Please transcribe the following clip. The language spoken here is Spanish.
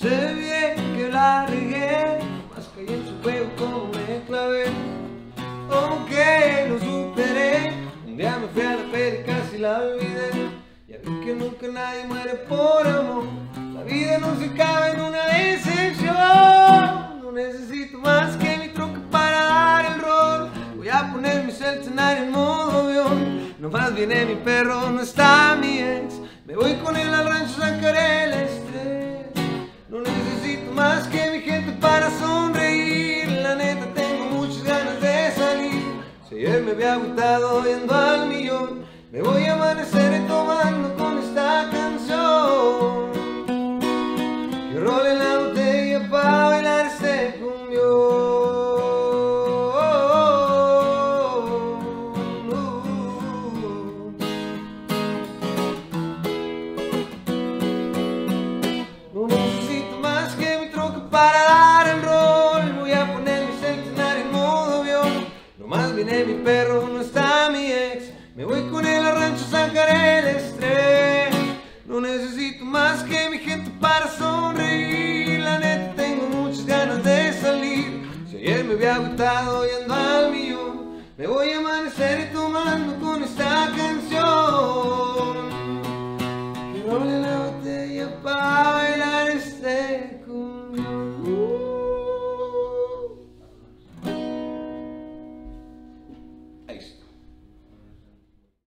Sé bien que la regué, más caí en su juego como me clavé. Aunque lo superé, un día me fui a la feria y casi la olvidé. Ya vi que nunca nadie muere por amor. La vida no se acaba en una decepción. No necesito más que mi truque para dar el rol. Voy a poner mi celular en modo avión. Nomás viene mi perro, no está mi ex. Me había agotado yendo al millón, me voy a amanecer tomando con esta canción. Que role la botella para bailar este cumbión. No necesito más que mi truque para dar el viene mi perro, no está mi ex. Me voy con él al rancho, sacaré el estrés. No necesito más que mi gente para sonreír. La neta tengo muchas ganas de salir. Si ayer me había agotado yendo al millón, me voy a